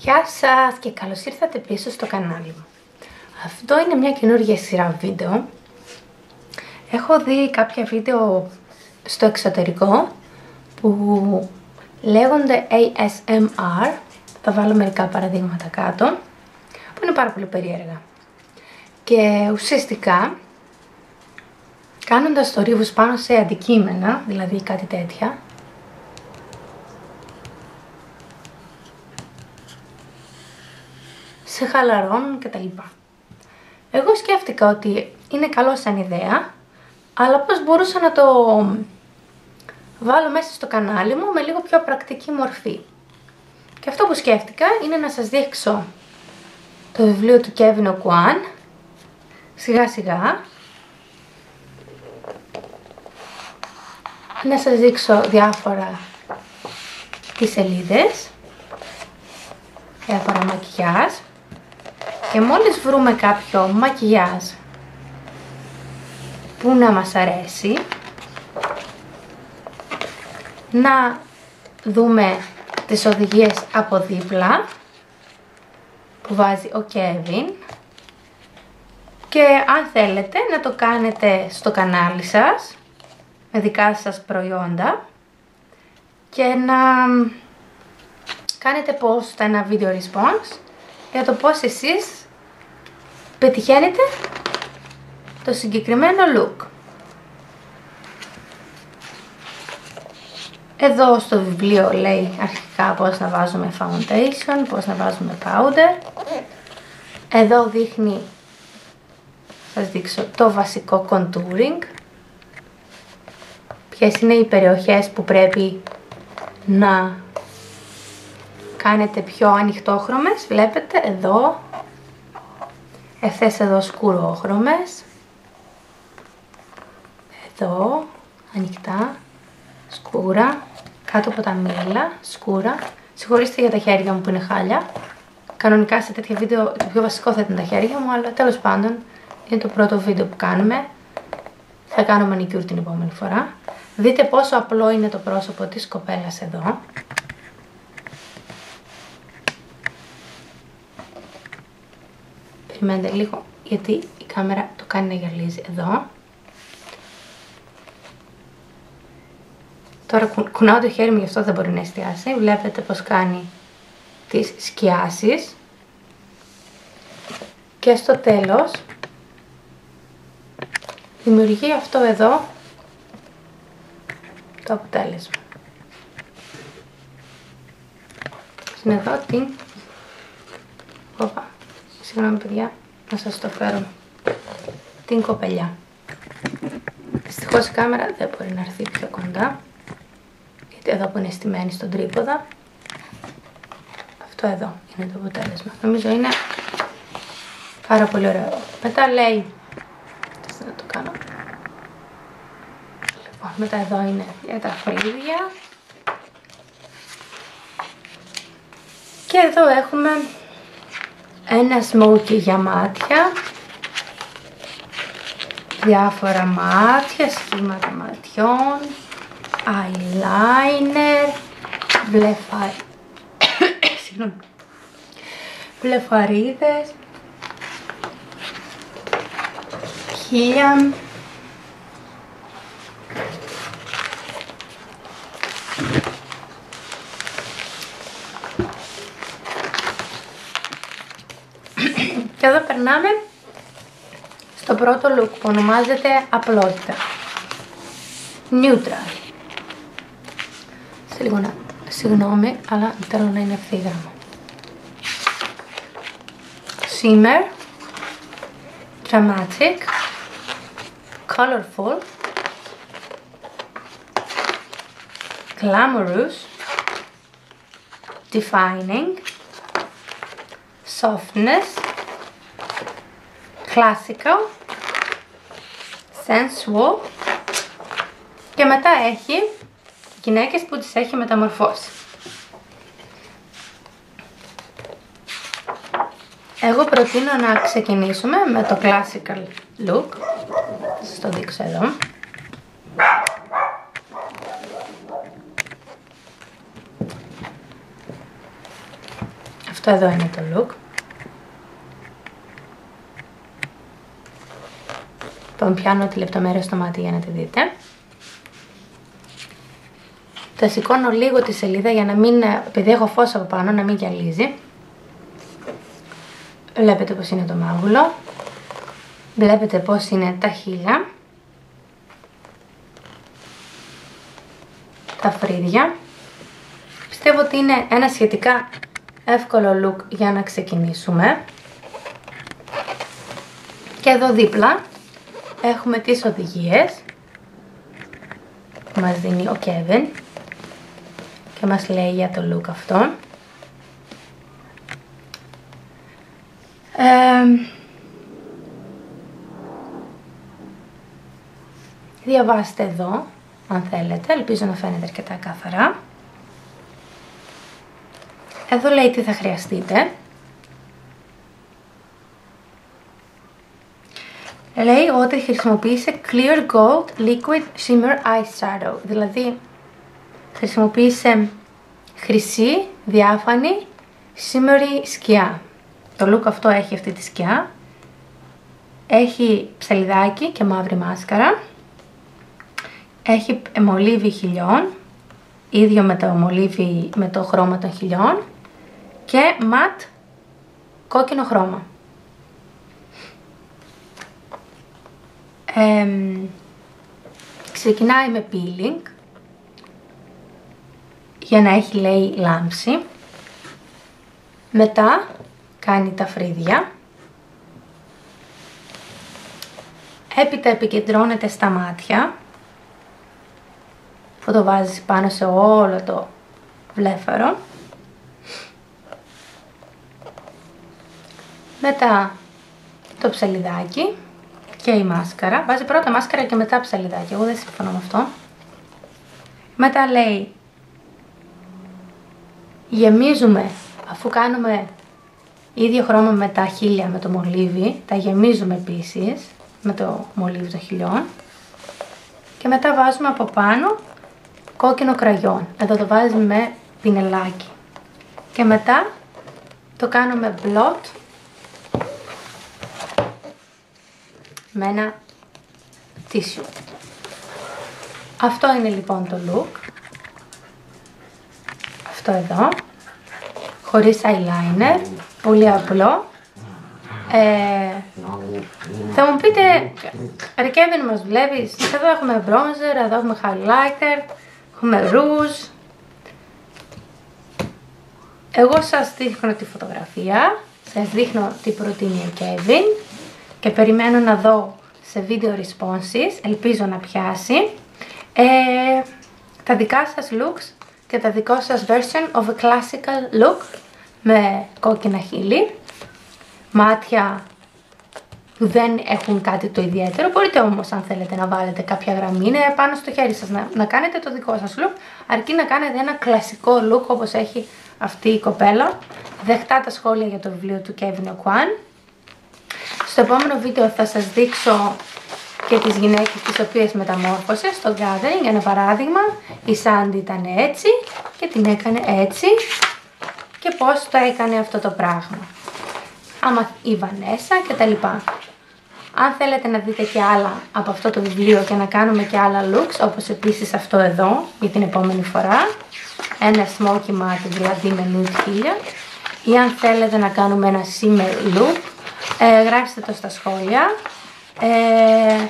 Γεια σας και καλώς ήρθατε πίσω στο κανάλι μου. Αυτό είναι μια καινούργια σειρά βίντεο. Έχω δει κάποια βίντεο στο εξωτερικό που λέγονται ASMR. Θα βάλω μερικά παραδείγματα κάτω που είναι πάρα πολύ περίεργα. Και ουσιαστικά κάνοντας το ρίβους πάνω σε αντικείμενα, δηλαδή κάτι τέτοια, σε χαλαρώνουν κτλ. Εγώ σκέφτηκα ότι είναι καλό σαν ιδέα, αλλά πώς μπορούσα να το βάλω μέσα στο κανάλι μου με λίγο πιο πρακτική μορφή. Και αυτό που σκέφτηκα είναι να σας δείξω το βιβλίο του Kevin O'Quan, σιγά σιγά, να σας δείξω διάφορα τις σελίδες, διάφορα μακιγιάζ και μόλις βρούμε κάποιο μακιγιάζ που να μας αρέσει να δούμε τις οδηγίες από δίπλα που βάζει ο Κέβιν. Και αν θέλετε να το κάνετε στο κανάλι σας με δικά σας προϊόντα και να κάνετε post ένα video response για το πώς εσείς πετυχαίνετε το συγκεκριμένο look. Εδώ στο βιβλίο λέει αρχικά πώς να βάζουμε foundation, πώς να βάζουμε powder. Εδώ δείχνει, θα σας δείξω, το βασικό contouring. Ποιες είναι οι περιοχές που πρέπει να κάνετε πιο ανοιχτόχρωμες. Βλέπετε εδώ, ευθές εδώ σκουρόχρωμες. Εδώ, ανοιχτά, σκούρα, κάτω από τα μήλα, σκούρα. Συγχωρήστε για τα χέρια μου που είναι χάλια. Κανονικά σε τέτοια βίντεο το πιο βασικό θα ήταν τα χέρια μου, αλλά τέλος πάντων είναι το πρώτο βίντεο που κάνουμε. Θα κάνω μανικιούρ την επόμενη φορά. Δείτε πόσο απλό είναι το πρόσωπο της κοπέλας εδώ. Περιμένετε λίγο, γιατί η κάμερα το κάνει να γυαλίζει εδώ. Τώρα κουνάω το χέρι μου, γι' αυτό δεν μπορεί να εστιάσει. Βλέπετε πως κάνει τις σκιάσεις. Και στο τέλος δημιουργεί αυτό εδώ το αποτέλεσμα. Είναι εδώ την... Οπα, συγγνώμη παιδιά, να σας το φέρω. Την κοπελιά. Δυστυχώς η κάμερα δεν μπορεί να έρθει πιο κοντά. Γιατί εδώ που είναι στημένη στον τρίποδα. Αυτό εδώ είναι το αποτέλεσμα. Νομίζω είναι πάρα πολύ ωραίο. Μετά λέει... Να το κάνω. Λοιπόν, μετά εδώ είναι για τα φρύδια. Και εδώ έχουμε ένα smoky για μάτια. Διάφορα μάτια, σχήματα ματιών. Eyeliner. Βλεφα... Βλεφαρίδες. Χίλια. Και εδώ περνάμε στο πρώτο look που ονομάζεται απλότητα. Neutral. Σε λίγο να... Συγγνώμη, αλλά θέλω να είναι ευθύγραμμο. Shimmer. Dramatic. Colorful. Glamorous. Defining. Softness classical, sensual και μετά έχει γυναίκες που τις έχει μεταμορφώσει. Εγώ προτείνω να ξεκινήσουμε με το classical look. Θα σας το δείξω εδώ. Αυτό Αυτό εδώ είναι το look. Λοιπόν, πιάνω τη λεπτομέρεια στο μάτι για να τη δείτε. Θα σηκώνω λίγο τη σελίδα για να μην, επειδή έχω φως από πάνω, να μην γυαλίζει. Βλέπετε πως είναι το μάγουλο. Βλέπετε πως είναι τα χείλια. Τα φρύδια. Πιστεύω ότι είναι ένα σχετικά εύκολο look για να ξεκινήσουμε. Και εδώ δίπλα έχουμε τις οδηγίες που μας δίνει ο Kevin και μας λέει για το look αυτό. διαβάστε εδώ, αν θέλετε, ελπίζω να φαίνεται αρκετά καθαρά. Εδώ λέει τι θα χρειαστείτε. Λέει ότι χρησιμοποίησε Clear Gold Liquid Shimmer Eyeshadow. Δηλαδή χρησιμοποίησε χρυσή, διάφανη, shimmery σκιά. Το look αυτό έχει αυτή τη σκιά. Έχει ψαλιδάκι και μαύρη μάσκαρα. Έχει μολύβι χιλιών, ίδιο με το μολύβι με το χρώμα των χιλιών και ματ κόκκινο χρώμα. Ξεκινάει με peeling για να έχει λέει λάμψη. Μετά κάνει τα φρύδια. Έπειτα επικεντρώνεται στα μάτια που το βάζεις πάνω σε όλο το βλέφαρο. Μετά το ψαλιδάκι και η μάσκαρα. Βάζει πρώτα μάσκαρα και μετά ψαλιδάκι. Εγώ δεν συμφωνώ με αυτό. Μετά λέει γεμίζουμε αφού κάνουμε ίδιο χρώμα με τα χίλια με το μολύβι. Τα γεμίζουμε επίσης με το μολύβι των χιλιών. Και μετά βάζουμε από πάνω κόκκινο κραγιόν. Εδώ το βάζουμε με πινελάκι. Και μετά το κάνουμε μπλότ με ένα τίσιο. Αυτό είναι λοιπόν το look. Αυτό εδώ. Χωρίς eyeliner. Πολύ απλό. Ε, θα μου πείτε, ρε Κέβιν μας βλέπεις, εδώ έχουμε bronzer, εδώ έχουμε highlighter, έχουμε rouge. Εγώ σας δείχνω τη φωτογραφία, σας δείχνω τι προτείνει ο Kevin και περιμένω να δω σε video responses, ελπίζω να πιάσει, ε, τα δικά σας looks και τα δικό σας version of a classical look με κόκκινα χείλη, μάτια που δεν έχουν κάτι το ιδιαίτερο. Μπορείτε όμως αν θέλετε να βάλετε κάποια γραμμή, είναι πάνω στο χέρι σας να, να κάνετε το δικό σας look, αρκεί να κάνετε ένα κλασικό look όπως έχει αυτή η κοπέλα. Δεχτά τα σχόλια για το βιβλίο του Kevin O'Quan. Στο επόμενο βίντεο θα σας δείξω και τις γυναίκες τις οποίες μεταμόρφωσε στο gathering. Ένα παράδειγμα, η Σάντι ήταν έτσι και την έκανε έτσι και πώς το έκανε αυτό το πράγμα. Άμα η Βανέσα και τα λοιπά. Αν θέλετε να δείτε και άλλα από αυτό το βιβλίο και να κάνουμε και άλλα looks, όπως επίσης αυτό εδώ για την επόμενη φορά, ένα smoky matte δηλαδή με nude χίλια, ή αν θέλετε να κάνουμε ένα shimmer look, ε, γράψτε το στα σχόλια. Ε,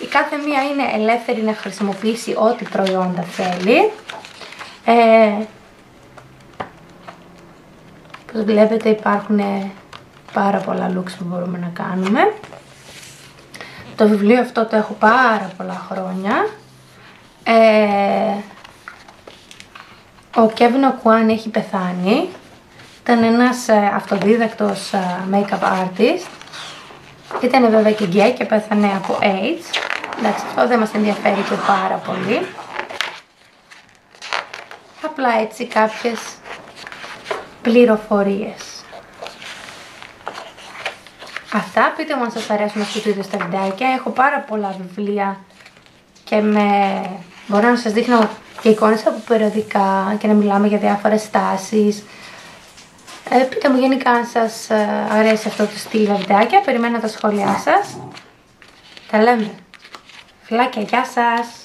η κάθε μία είναι ελεύθερη να χρησιμοποιήσει ό,τι προϊόντα θέλει. Ε, όπως βλέπετε υπάρχουν πάρα πολλά looks που μπορούμε να κάνουμε. Το βιβλίο αυτό το έχω πάρα πολλά χρόνια. Ε, ο Kevin O'Quan έχει πεθάνει. Ήταν ένας ε, αυτοδίδακτος ε, make-up artist. Ήταν βέβαια και γκέι και πέθανε από AIDS. Εντάξει, αυτό δεν μας ενδιαφέρει και πάρα πολύ. Απλά έτσι κάποιες πληροφορίες. Αυτά, πείτε μου αν σας αρέσουν αυτού του είδους τα βιντεάκια. Έχω πάρα πολλά βιβλία και με... μπορώ να σας δείχνω και εικόνες από περιοδικά και να μιλάμε για διάφορες στάσεις Ε, πείτε μου γενικά αν σας ε, αρέσει αυτό το στυλ βιντεάκια. Περιμένω τα σχόλιά σας. Τα λέμε. Φιλάκια, γεια σας.